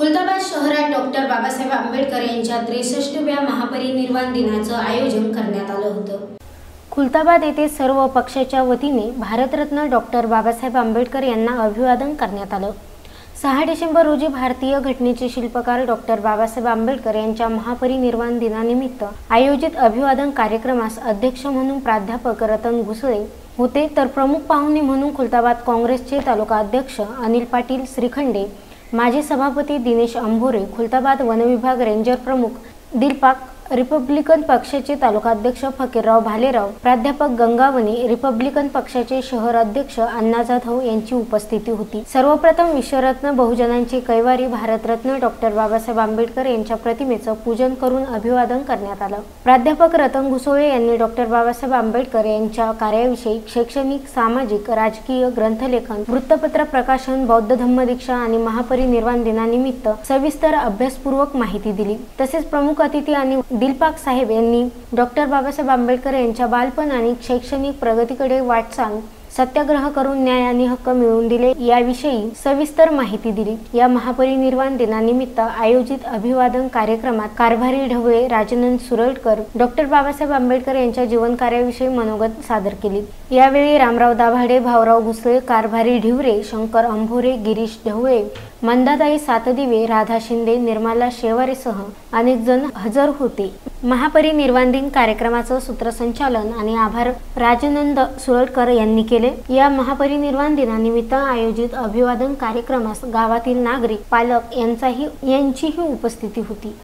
खुलताबाद शहरात डॉक्टर बाबासाहेब आंबेडकर यांच्या त्रेसष्टव्या महापरिनिर्वाण दिनाचं आयोजन करण्यात आलं होतं. खुलताबाद येथे सर्व पक्षाच्या वतीने भारतरत्न डॉक्टर बाबासाहेब आंबेडकर यांना अभिवादन करण्यात आलं. सहा डिसेंबर रोजी भारतीय घटनेचे शिल्पकार डॉक्टर बाबासाहेब आंबेडकर यांच्या महापरिनिर्वाण दिनानिमित्त आयोजित अभिवादन कार्यक्रमास अध्यक्ष म्हणून प्राध्यापक रतन घुसळे होते तर प्रमुख पाहुणे म्हणून खुलताबाद काँग्रेसचे तालुका अध्यक्ष अनिल पाटील श्रीखंडे माजी सभापती दिनेश अंभोरे खुलताबाद वनविभाग रेंजर प्रमुख दिलपाक रिपब्लिकन पक्षाचे तालुकाध्यक्ष फकीरराव भालेराव प्राध्यापक गंगावणे रिपब्लिकन पक्षाचे शहर अध्यक्ष अण्णा जाधव यांची उपस्थिती होती. सर्वप्रथम विश्वरत्न बहुजनांचे कैवारी भारतरत्न डॉक्टर बाबासाहेब आंबेडकर यांच्या प्रतिमेचं पूजन करून अभिवादन करण्यात आलं. प्राध्यापक रतन घुसोळे यांनी डॉक्टर बाबासाहेब आंबेडकर यांच्या कार्याविषयी शैक्षणिक सामाजिक राजकीय ग्रंथलेखन वृत्तपत्र प्रकाशन बौद्ध धम्मदीक्षा आणि महापरिनिर्वाण दिनानिमित्त सविस्तर अभ्यासपूर्वक माहिती दिली. तसेच प्रमुख अतिथी आणि दिलपाक साहेब यांनी डॉक्टर बाबासाहेब आंबेडकर यांच्या बालपण आणि शैक्षणिक प्रगतीकडे वाटचाल सत्याग्रह करून न्याय आणि हक्क मिळवून दिले याविषयी सविस्तर माहिती दिली. या महापरिनिर्वाण दिनानिमित्त आयोजित अभिवादन कार्यक्रमात कारभारी ढवळे राजनंद सुरळकर डॉक्टर बाबासाहेब आंबेडकर यांच्या जीवन कार्याविषयी मनोगत सादर केली. यावेळी रामराव दाभाडे भाऊराव घुसळे कारभारी ढिवरे शंकर अंभोरे गिरीश ढवळे मंदाताई सातदिवे राधा शिंदे निर्मला शेवारेसह अनेक जण हजर होते. महापरिनिर्वाण दिन कार्यक्रमाचं सूत्रसंचालन आणि आभार राजनंद सुरळकर यांनी केले. या महापरिनिर्वाण दिनानिमित्त आयोजित अभिवादन कार्यक्रमास गावातील नागरिक पालक यांचाही यांचीही उपस्थिती होती.